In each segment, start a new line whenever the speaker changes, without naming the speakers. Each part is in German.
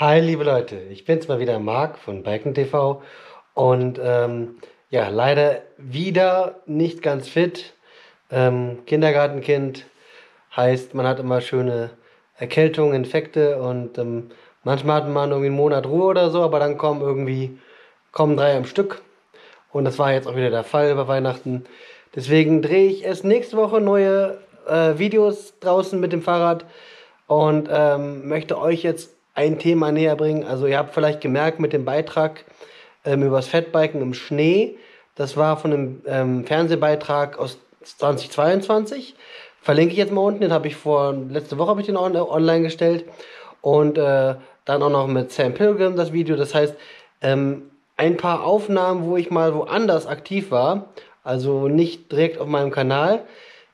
Hi, liebe Leute, ich bin's mal wieder Marc von Biken TV und ähm, ja, leider wieder nicht ganz fit. Ähm, Kindergartenkind heißt, man hat immer schöne Erkältungen, Infekte und ähm, manchmal hat man irgendwie einen Monat Ruhe oder so, aber dann kommen irgendwie kommen drei am Stück und das war jetzt auch wieder der Fall über Weihnachten. Deswegen drehe ich erst nächste Woche neue äh, Videos draußen mit dem Fahrrad und ähm, möchte euch jetzt ein Thema näher bringen. Also ihr habt vielleicht gemerkt mit dem Beitrag ähm, über das Fettbiken im Schnee, das war von einem ähm, Fernsehbeitrag aus 2022. Verlinke ich jetzt mal unten, den habe ich vor, letzte Woche habe ich den on, online gestellt. Und äh, dann auch noch mit Sam Pilgrim das Video. Das heißt, ähm, ein paar Aufnahmen, wo ich mal woanders aktiv war, also nicht direkt auf meinem Kanal.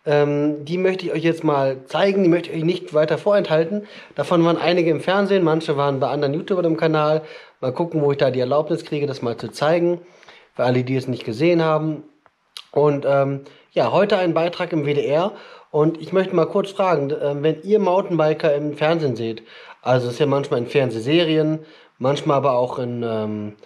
Ähm, die möchte ich euch jetzt mal zeigen, die möchte ich euch nicht weiter vorenthalten. Davon waren einige im Fernsehen, manche waren bei anderen YouTubern im Kanal. Mal gucken, wo ich da die Erlaubnis kriege, das mal zu zeigen. Für alle, die es nicht gesehen haben. Und ähm, ja, heute ein Beitrag im WDR. Und ich möchte mal kurz fragen, äh, wenn ihr Mountainbiker im Fernsehen seht, also es ist ja manchmal in Fernsehserien, manchmal aber auch in ähm,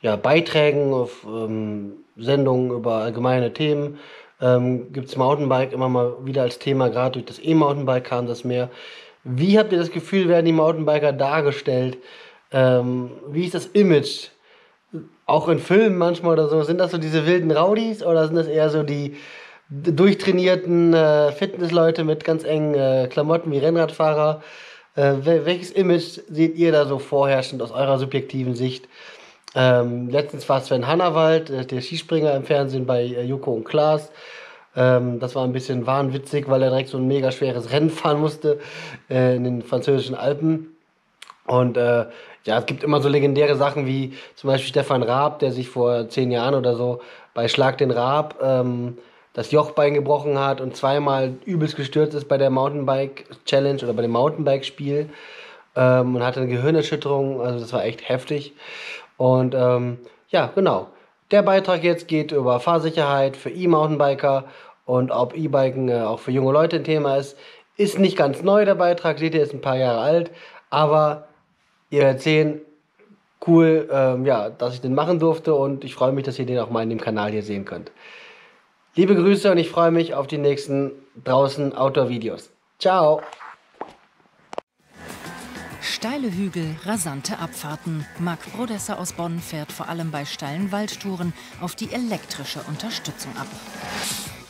ja, Beiträgen auf ähm, Sendungen über allgemeine Themen, ähm, gibt es Mountainbike immer mal wieder als Thema, gerade durch das E-Mountainbike kam das mehr. Wie habt ihr das Gefühl, werden die Mountainbiker dargestellt? Ähm, wie ist das Image? Auch in Filmen manchmal oder so. Sind das so diese wilden Rowdies oder sind das eher so die durchtrainierten äh, Fitnessleute mit ganz engen äh, Klamotten wie Rennradfahrer? Äh, welches Image seht ihr da so vorherrschend aus eurer subjektiven Sicht? Ähm, letztens war Sven Hannawald, äh, der Skispringer im Fernsehen bei äh, Joko und Klaas. Ähm, das war ein bisschen wahnwitzig, weil er direkt so ein mega schweres Rennen fahren musste äh, in den französischen Alpen. Und äh, ja, es gibt immer so legendäre Sachen wie zum Beispiel Stefan Raab, der sich vor zehn Jahren oder so bei Schlag den Raab ähm, das Jochbein gebrochen hat und zweimal übelst gestürzt ist bei der Mountainbike Challenge oder bei dem Mountainbike Spiel ähm, und hatte eine Gehirnerschütterung. Also das war echt heftig. Und ähm, ja, genau. Der Beitrag jetzt geht über Fahrsicherheit für E-Mountainbiker und ob E-Biken äh, auch für junge Leute ein Thema ist. Ist nicht ganz neu, der Beitrag, seht ihr, ist ein paar Jahre alt, aber ihr werdet sehen, cool, ähm, ja, dass ich den machen durfte und ich freue mich, dass ihr den auch mal in dem Kanal hier sehen könnt. Liebe Grüße und ich freue mich auf die nächsten draußen Outdoor-Videos. Ciao!
Steile Hügel, rasante Abfahrten. Marc Brodesser aus Bonn fährt vor allem bei steilen Waldtouren auf die elektrische Unterstützung ab.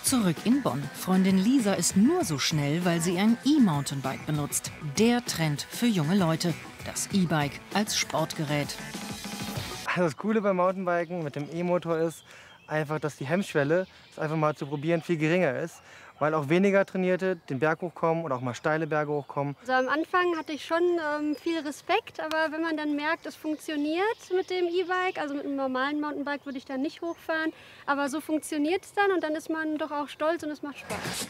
Zurück in Bonn. Freundin Lisa ist nur so schnell, weil sie ein E-Mountainbike benutzt. Der Trend für junge Leute. Das E-Bike als Sportgerät.
Das Coole beim Mountainbiken mit dem E-Motor ist einfach, dass die Hemmschwelle, das einfach mal zu probieren, viel geringer ist weil auch weniger Trainierte den Berg hochkommen oder auch mal steile Berge hochkommen.
Also am Anfang hatte ich schon ähm, viel Respekt, aber wenn man dann merkt, es funktioniert mit dem E-Bike, also mit einem normalen Mountainbike würde ich dann nicht hochfahren, aber so funktioniert es dann und dann ist man doch auch stolz und es macht Spaß.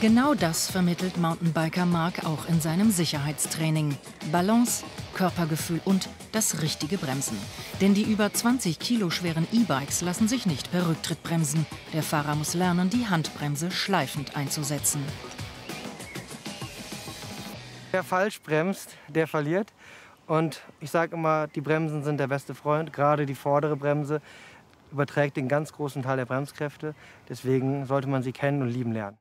Genau das vermittelt Mountainbiker Mark auch in seinem Sicherheitstraining. Balance, Körpergefühl und das richtige Bremsen. Denn die über 20 Kilo schweren E-Bikes lassen sich nicht per Rücktritt bremsen. Der Fahrer muss lernen, die Handbremse schleifend einzusetzen.
Wer falsch bremst, der verliert. Und ich sage immer, die Bremsen sind der beste Freund. Gerade die vordere Bremse überträgt den ganz großen Teil der Bremskräfte. Deswegen sollte man sie kennen und lieben lernen.